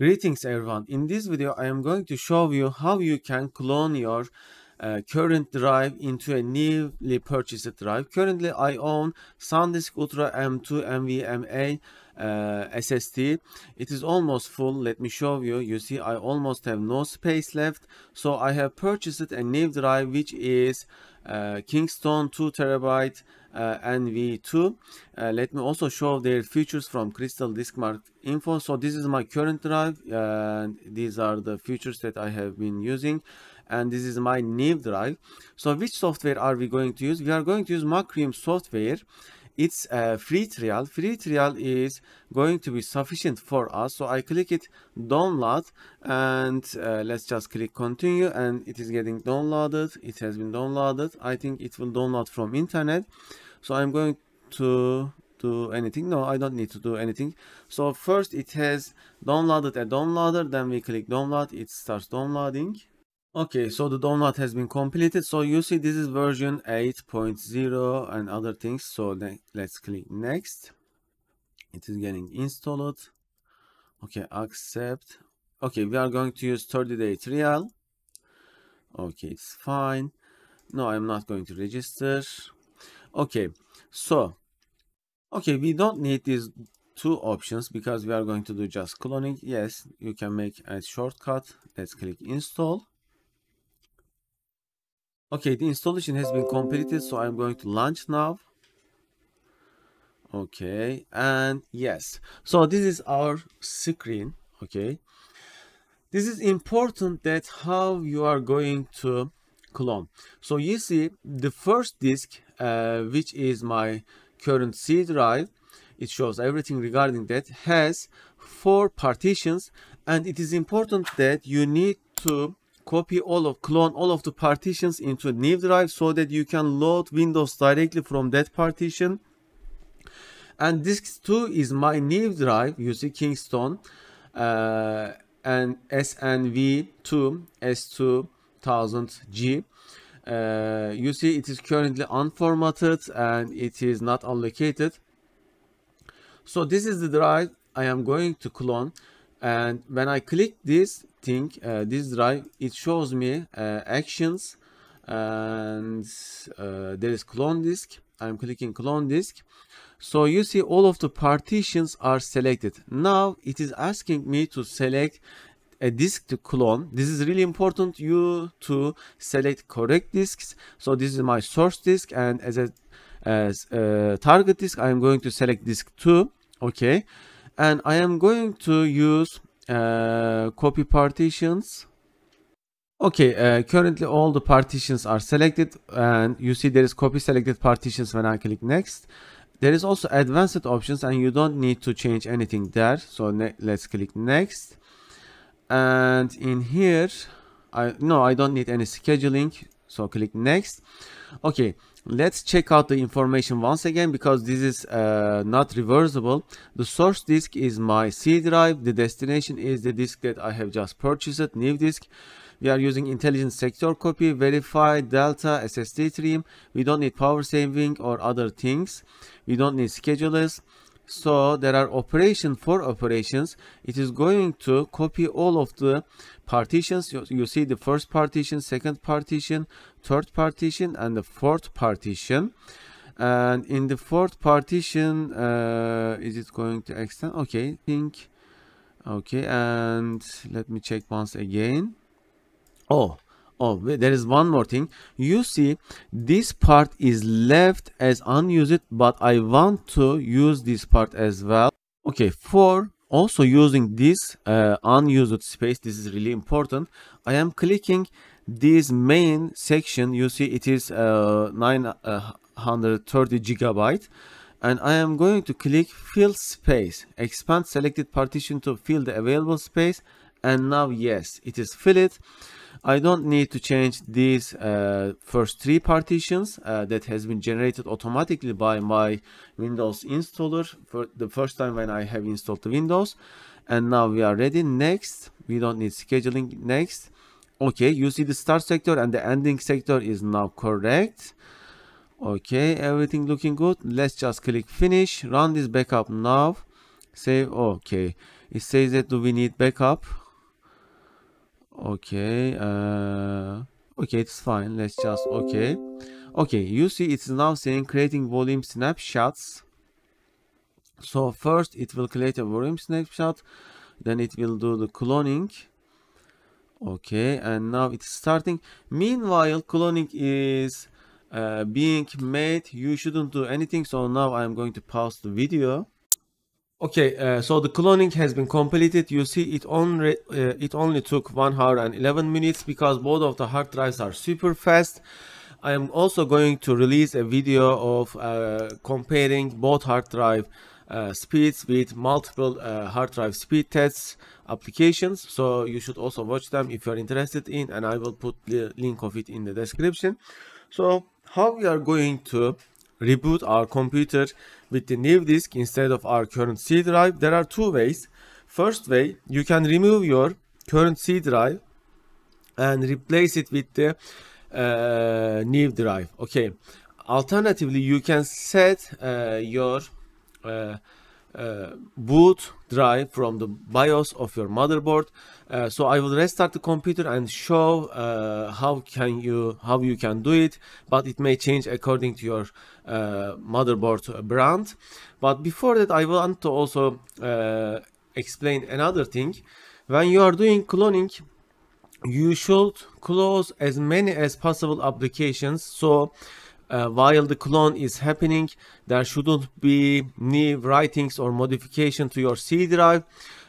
Greetings everyone. In this video I am going to show you how you can clone your uh, current drive into a newly purchased drive. Currently I own SanDisk Ultra M2 NVMe uh, SSD. It is almost full. Let me show you. You see I almost have no space left. So I have purchased a new drive which is uh, Kingston 2 terabyte uh, NV2. Uh, let me also show their features from Crystal Disk Mark info. So this is my current drive and these are the features that I have been using and this is my new drive. So which software are we going to use? We are going to use Macrium software it's a free trial. Free trial is going to be sufficient for us. So i click it download and uh, let's just click continue and it is getting downloaded. It has been downloaded. I think it will download from internet. So i'm going to do anything. No i don't need to do anything. So first it has downloaded a downloader. Then we click download. It starts downloading Okay, so the download has been completed. So you see this is version 8.0 and other things. So let's click next. It is getting installed. Okay, accept. Okay, we are going to use 30 day trial. Okay, it's fine. No, I'm not going to register. Okay, so, okay, we don't need these two options because we are going to do just cloning. Yes, you can make a shortcut. Let's click install Okay, the installation has been completed, so I'm going to launch now. Okay, and yes, so this is our screen. Okay, this is important that how you are going to clone. So you see the first disk, uh, which is my current C drive, it shows everything regarding that, has four partitions, and it is important that you need to copy all of clone all of the partitions into new drive so that you can load windows directly from that partition. And disk 2 is my new drive using kingston uh, and snv2 s2000g uh, you see it is currently unformatted and it is not allocated so this is the drive i am going to clone. And when i click this thing uh, this drive it shows me uh, actions and uh, there is clone disk. I'm clicking clone disk. So you see all of the partitions are selected. Now it is asking me to select a disk to clone. This is really important you to select correct disks. So this is my source disk and as a as a target disk i am going to select disk 2 okay. And i am going to use uh, copy partitions. Okay uh, currently all the partitions are selected and you see there is copy selected partitions when I click next. There is also advanced options and you don't need to change anything there. So let's click next. And in here I no I don't need any scheduling. So click next. Okay let's check out the information once again because this is uh, not reversible. The source disk is my C drive. The destination is the disk that I have just purchased new disk. We are using intelligent sector copy verify delta SSD trim we don't need power saving or other things. We don't need schedulers so there are operation four operations. It is going to copy all of the partitions. You, you, see the first partition second partition third partition and the fourth partition. And in the fourth partition uh, is it going to extend? Okay think okay and let me check once again. Oh oh there is one more thing. You see this part is left as unused but i want to use this part as well. Okay for also using this uh, unused space this is really important. I am clicking this main section. You see it is uh, 930 gigabyte. And I am going to click fill space expand selected partition to fill the available space and now yes it is filled. I don't need to change these uh, first three partitions uh, that has been generated automatically by my Windows installer for the first time when I have installed the Windows. And now we are ready. Next we don't need scheduling. Next. Okay you see the start sector and the ending sector is now correct. Okay everything looking good. Let's just click finish. Run this backup now. Save okay. It says that do we need backup okay uh, okay it's fine. Let's just okay. Okay you see it's now saying creating volume snapshots. So first it will create a volume snapshot. Then it will do the cloning. Okay and now it's starting. Meanwhile cloning is uh, being made. You shouldn't do anything. So now i'm going to pause the video okay uh, so the cloning has been completed. You see it only uh, it only took one hour and 11 minutes because both of the hard drives are super fast. I am also going to release a video of uh, comparing both hard drive uh, speeds with multiple uh, hard drive speed tests applications. So you should also watch them if you're interested in and i will put the link of it in the description. So how we are going to reboot our computer with the new disk instead of our current c drive. There are two ways. First way you can remove your current c drive and replace it with the uh, new drive. Okay. Alternatively you can set uh, your uh, uh, boot drive from the BIOS of your motherboard. Uh, so I will restart the computer and show uh, how can you how you can do it, but it may change according to your uh, motherboard brand. But before that, I want to also uh, explain another thing. When you are doing cloning, you should close as many as possible applications. So uh, while the clone is happening there shouldn't be new writings or modification to your C drive.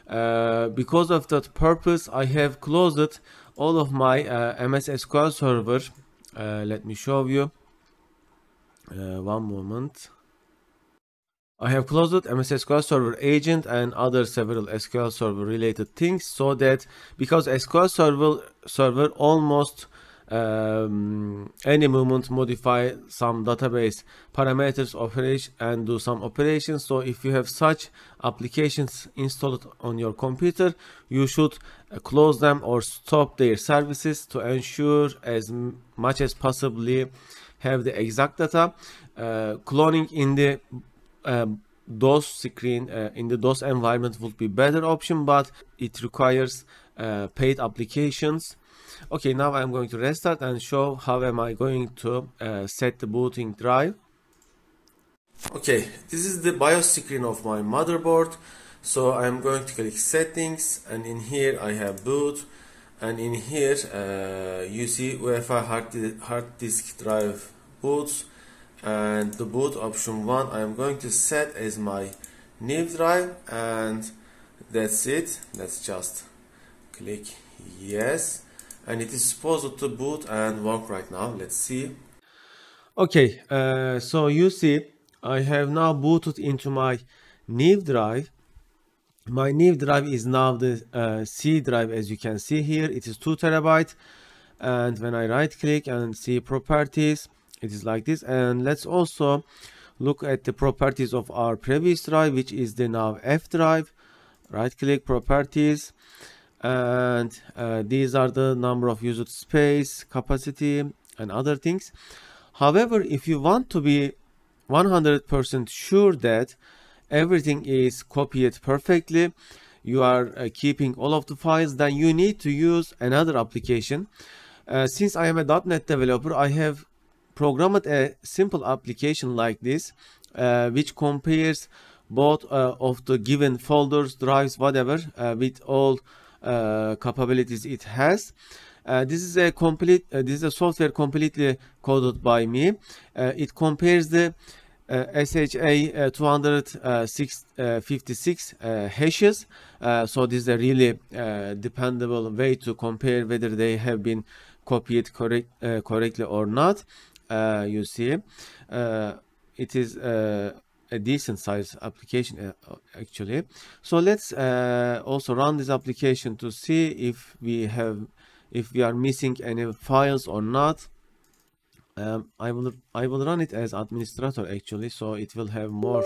Uh, because of that purpose I have closed all of my uh, MS SQL server uh, let me show you. Uh, one moment. I have closed MS SQL Server agent and other several SQL Server related things so that because SQL Server server almost um, any moment modify some database parameters operation and do some operations. So if you have such applications installed on your computer you should close them or stop their services to ensure as much as possibly have the exact data. Uh, cloning in the uh, DOS screen uh, in the DOS environment would be better option but it requires uh, paid applications okay now i'm going to restart and show how am i going to uh, set the booting drive. Okay this is the bios screen of my motherboard. So i'm going to click settings and in here i have boot. And in here uh, you see UEFI hard, hard disk drive boots. And the boot option one I am going to set as my new drive. And that's it. Let's just click yes and it is supposed to boot and work right now. Let's see. Okay uh, so you see I have now booted into my NIV drive. My NIV drive is now the uh, C drive as you can see here. It is 2 terabyte and when I right click and see properties it is like this. And let's also look at the properties of our previous drive which is the now F drive. Right click properties and uh, these are the number of used space capacity and other things. However if you want to be 100% sure that everything is copied perfectly you are uh, keeping all of the files then you need to use another application. Uh, since I am a .NET developer I have programmed a simple application like this uh, which compares both uh, of the given folders drives whatever uh, with all Uh, capabilities it has. Uh, this is a complete uh, this is a software completely coded by me. Uh, it compares the uh, SHA 256 hashes. So this is a really dependable way to compare whether they have been copied correct correctly or not. You see it is a decent size application uh, actually. So let's uh, also run this application to see if we have if we are missing any files or not. Um, I will I will run it as administrator actually so it will have more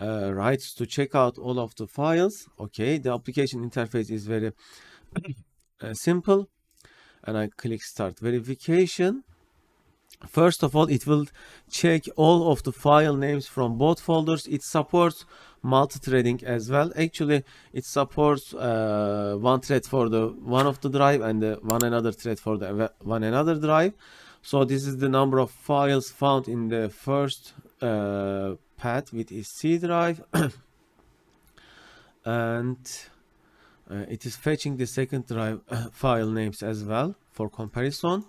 uh, rights to check out all of the files. Okay the application interface is very uh, simple. And I click start verification first of all it will check all of the file names from both folders. It supports multi-threading as well. Actually it supports uh, one thread for the one of the drive and the one another thread for the one another drive. So this is the number of files found in the first uh, path with its C drive. And uh, it is fetching the second drive file names as well for comparison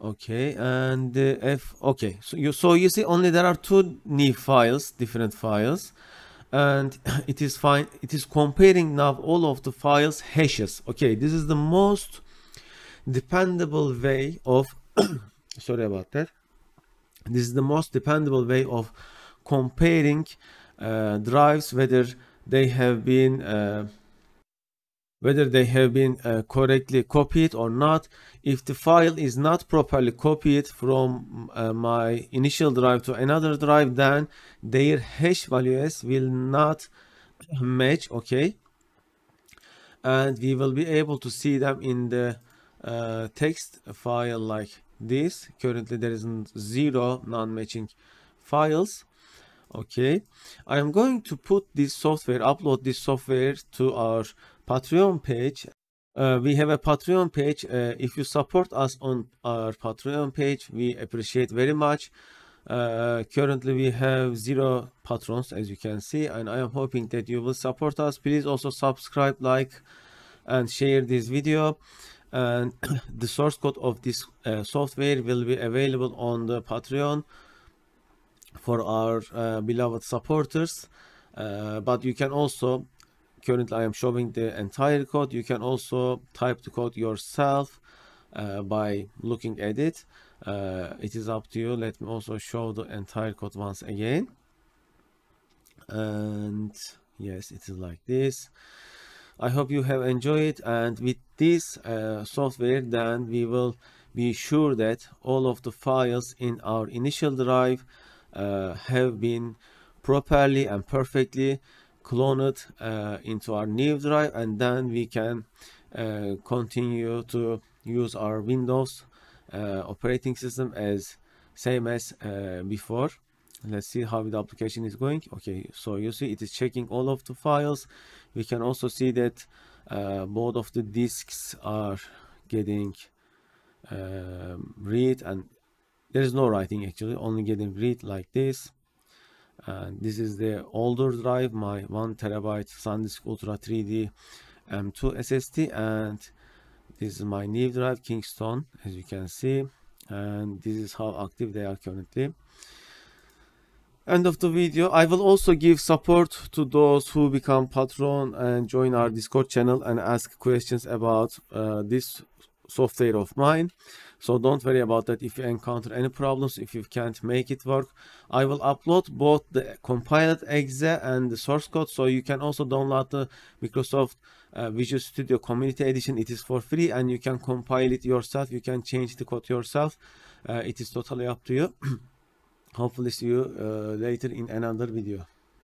okay and uh, f okay so you so you see only there are two new files different files and it is fine it is comparing now all of the files hashes. Okay this is the most dependable way of sorry about that. This is the most dependable way of comparing uh, drives whether they have been uh, whether they have been uh, correctly copied or not. If the file is not properly copied from uh, my initial drive to another drive then their hash values will not match okay? And we will be able to see them in the uh, text file like this. Currently there is zero non-matching files okay? I am going to put this software upload this software to our patreon page uh, we have a patreon page uh, if you support us on our patreon page we appreciate very much. Uh, currently we have zero patrons as you can see and i am hoping that you will support us. Please also subscribe like and share this video. And the source code of this uh, software will be available on the patreon for our uh, beloved supporters. Uh, but you can also currently I am showing the entire code. You can also type the code yourself uh, by looking at it. Uh, it is up to you. Let me also show the entire code once again. And yes it is like this. I hope you have enjoyed. It. and with this uh, software then we will be sure that all of the files in our initial drive uh, have been properly and perfectly cloned uh, into our new drive and then we can uh, continue to use our Windows uh, operating system as same as uh, before. Let's see how the application is going. Okay so you see it is checking all of the files. We can also see that uh, both of the disks are getting um, read and there is no writing actually only getting read like this and this is the older drive my one terabyte SanDisk Ultra 3D M2 SSD and this is my new drive Kingston as you can see and this is how active they are currently. End of the video. I will also give support to those who become patron and join our discord channel and ask questions about uh, this software of mine so don't worry about that if you encounter any problems if you can't make it work. I will upload both the compiled exe and the source code. So you can also download the microsoft uh, visual studio community edition. It is for free and you can compile it yourself. You can change the code yourself. Uh, it is totally up to you. Hopefully see you uh, later in another video